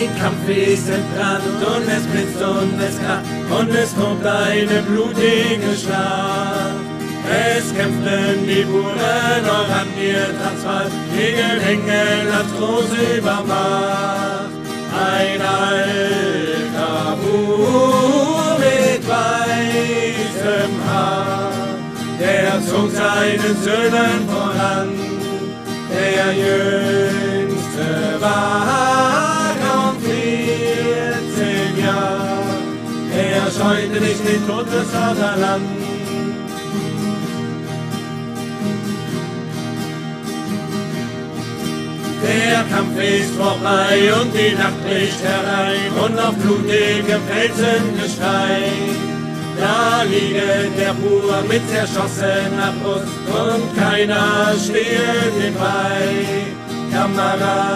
Ein Kampf ist entbrannt und es blitzt und es kracht und es kommt eine blutige Schlacht. Es kämpften die Buren Oranje Transvaal gegen Englands große Übermacht. Ein alter Bur mit weißem Haar, der zog seinen Söhnen voran. Der jüngste scheute nicht den Tod des Vaterlands. Der Kampf ist vorbei und die Nacht bricht herein und auf blutigem Felsengestein. Da liegt der Pur mit zerschossener Brust und keiner steht ihm bei. Kameraden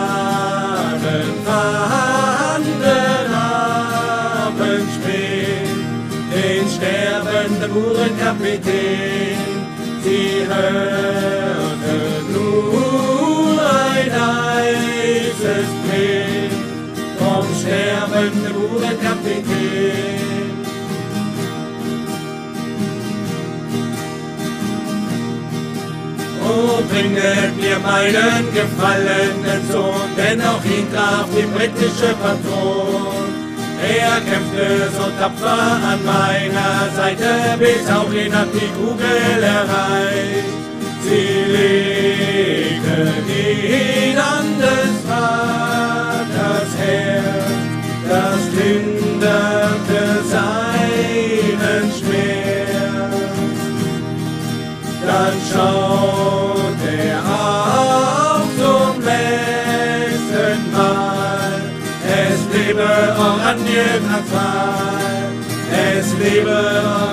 sterbenden Burenkapitän. Sie hörten nur ein heißes Pläne vom sterbenden Burenkapitän. Oh, bringet mir meinen gefallenen Sohn, denn auch ihn traf die britische Patron. Er kämpfte so tapfer an meiner Seite, bis auch ihn hat die Kugel erreicht. Sie legten ihn an des Vaters Herz, das linderte seinen Schmerz. Dann schaut lebe Oranje Transvaal, es lebe Oranje Transvaal.